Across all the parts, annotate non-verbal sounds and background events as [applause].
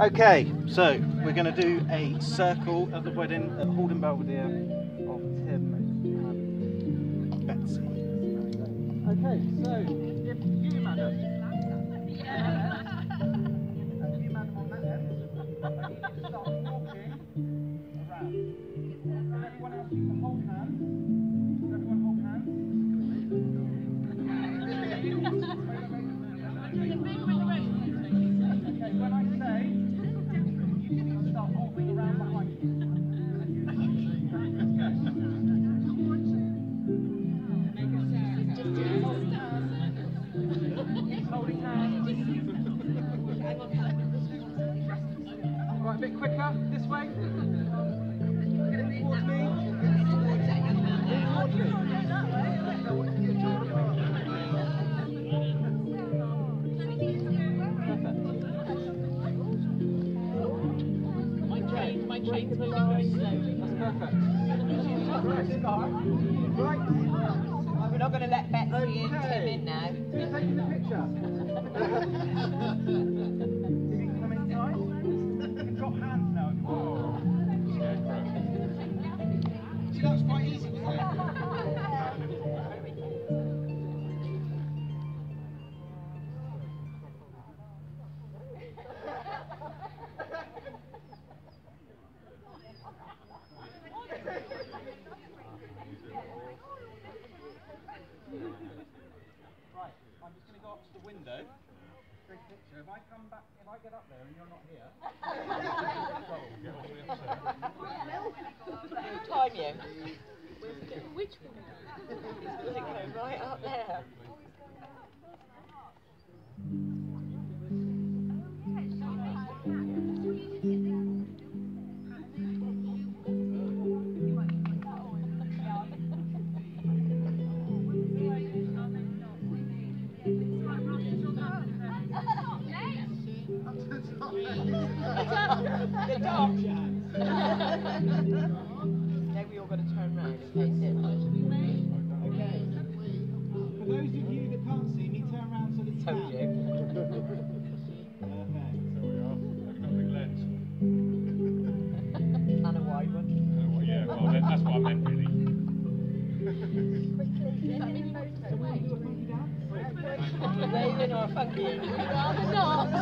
Okay, so we're going to do a circle at the wedding at Haldon Belvedere of Tim and Betsy. Okay, so if you, bit quicker, this way. Towards me. Towards me. My train, my train's moving very slowly. That's perfect. Right, We're not going to let Betsy and Tim in now. Taking the picture? [laughs] I'm just going to go up to the window. Big picture. If I come back, if I get up there and you're not here, [laughs] We'll time you. Which one? Now we all got to turn round in case it. Okay. For those of you that can't see me, turn around so that you Told can. you. Perfect. And a wide one. Yeah, well, that's what I meant really. Waving or funky? Rather not. And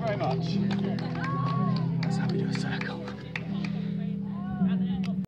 Very much. Let's have we do a circle.